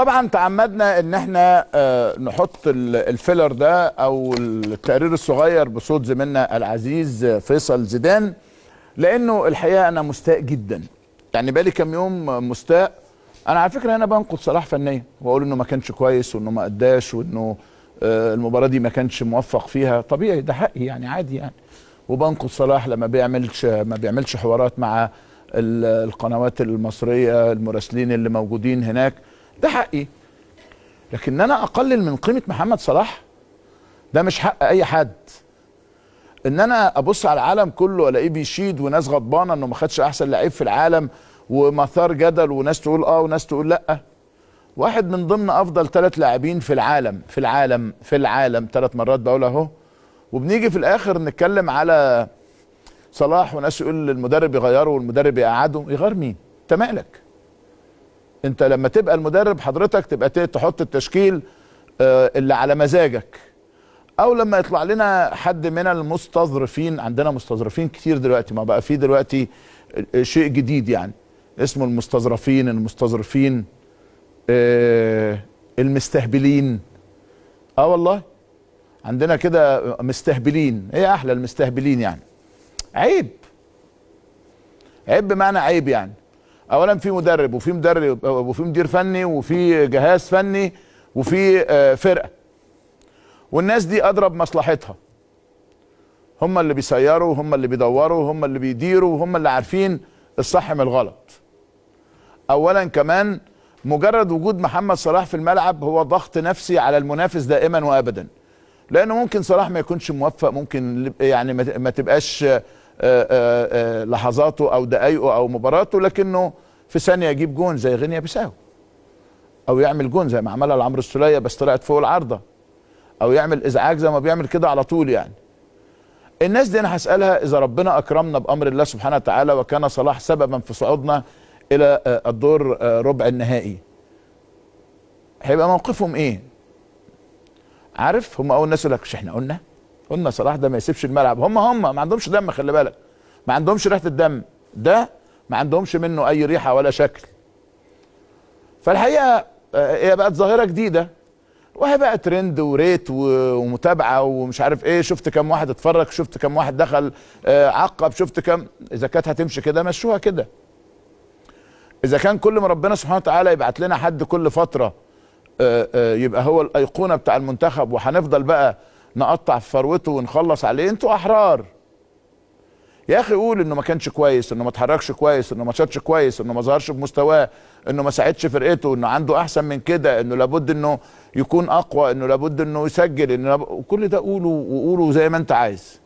طبعا تعمدنا إن إحنا آه، نحط ال- الفيلر ده أو التقرير الصغير بصوت زميلنا العزيز فيصل زيدان لأنه الحقيقة أنا مستاء جدا. يعني بقالي كام يوم مستاء. أنا على فكرة أنا بنقد صلاح فنيا. وأقول إنه ما كانش كويس وإنه ما أداش وإنه آه، المباراة دي ما كانش موفق فيها. طبيعي ده حقي يعني عادي يعني. وبنقد صلاح لما بيعملش ما بيعملش حوارات مع ال- القنوات المصرية المراسلين اللي موجودين هناك. ده حقي. لكن أنا أقلل من قيمة محمد صلاح ده مش حق أي حد. إن أنا أبص على العالم كله ألاقيه بيشيد وناس غضبانة إنه ما خدش أحسن لعيب في العالم ومثار جدل وناس تقول آه وناس تقول لأ. واحد من ضمن أفضل ثلاث لاعبين في العالم في العالم في العالم ثلاث مرات بقول أهو. وبنيجي في الآخر نتكلم على صلاح وناس يقول المدرب يغيره والمدرب يقعده يغير مين؟ انت مالك انت لما تبقى المدرب حضرتك تبقى تحط التشكيل آه، اللي على مزاجك. أو لما يطلع لنا حد من المستظرفين عندنا مستظرفين كتير دلوقتي ما بقى في دلوقتي آه، شيء جديد يعني. اسمه المستظرفين المستظرفين آه، المستهبلين. آه والله. عندنا كده مستهبلين. هي أحلى المستهبلين يعني. عيب. عيب بمعنى عيب يعني. اولا في مدرب وفي مدرب وفي مدير فني وفي جهاز فني وفي آه، فرقة. والناس دي أضرب مصلحتها. هم اللي بيسيروا هم اللي بيدوروا هم اللي بيديروا هم اللي عارفين الصح من الغلط. اولا كمان مجرد وجود محمد صلاح في الملعب هو ضغط نفسي على المنافس دائما وابدا. لأنه ممكن صلاح ما يكونش موفق ممكن يعني ما تبقاش لحظاته أو دقايقه أو مباراته لكنه في ثانية يجيب جون زي غينيا بيساو. أو يعمل جون زي ما عملها لعمرو السولية بس طلعت فوق العارضة. أو يعمل إزعاج زي ما بيعمل كده على طول يعني. الناس دي أنا هسألها إذا ربنا أكرمنا بأمر الله سبحانه وتعالى وكان صلاح سببا في صعودنا إلى آه، الدور آه، ربع النهائي. هيبقى موقفهم إيه؟ عارف؟ هم أول ناس يقول لك مش إحنا قلنا. قلنا صلاح ده ما يسيبش الملعب. هم هم ما عندهمش دم خلي بالك. ما عندهمش ريحة الدم. ده ما عندهمش منه أي ريحة ولا شكل. فالحقيقة آه، هي بقت ظاهرة جديدة. وهي بقى ترند وريت ومتابعة ومش عارف إيه. شفت كم واحد اتفرج شفت كم واحد دخل آه، عقب شفت كم إذا كانت هتمشي كده مشوها كده. إذا كان كل ما ربنا سبحانه وتعالى يبعت لنا حد كل فترة آه، يبقى هو الأيقونة بتاع المنتخب وهنفضل بقى نقطع في فروته ونخلص عليه أنتوا أحرار. يا أخي قول إنه ما كانش كويس إنه ما اتحركش كويس إنه ما شاطش كويس إنه ما ظهرش بمستواه إنه ما ساعدش فرقته إنه عنده أحسن من كده إنه لابد إنه يكون أقوى إنه لابد إنه يسجل إنه لاب... كل ده قوله وقوله زي ما أنت عايز.